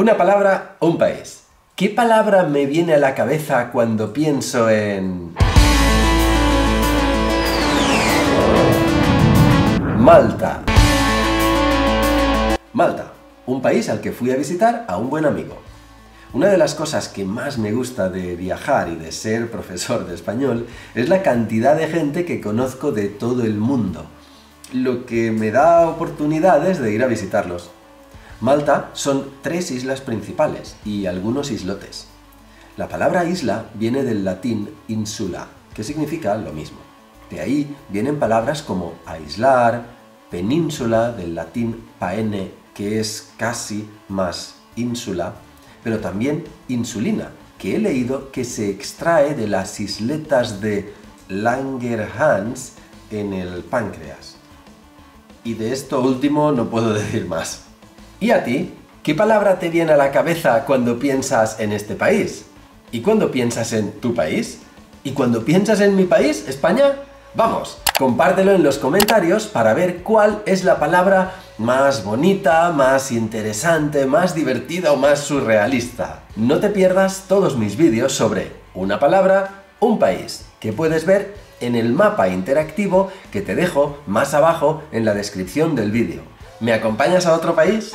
Una palabra, un país. ¿Qué palabra me viene a la cabeza cuando pienso en... Malta. Malta, un país al que fui a visitar a un buen amigo. Una de las cosas que más me gusta de viajar y de ser profesor de español es la cantidad de gente que conozco de todo el mundo, lo que me da oportunidades de ir a visitarlos. Malta son tres islas principales y algunos islotes. La palabra isla viene del latín insula, que significa lo mismo. De ahí vienen palabras como aislar, península, del latín paene, que es casi más ínsula, pero también insulina, que he leído que se extrae de las isletas de Langerhans en el páncreas. Y de esto último no puedo decir más. ¿Y a ti? ¿Qué palabra te viene a la cabeza cuando piensas en este país? ¿Y cuando piensas en tu país? ¿Y cuando piensas en mi país, España? Vamos, compártelo en los comentarios para ver cuál es la palabra más bonita, más interesante, más divertida o más surrealista. No te pierdas todos mis vídeos sobre una palabra, un país, que puedes ver en el mapa interactivo que te dejo más abajo en la descripción del vídeo. ¿Me acompañas a otro país?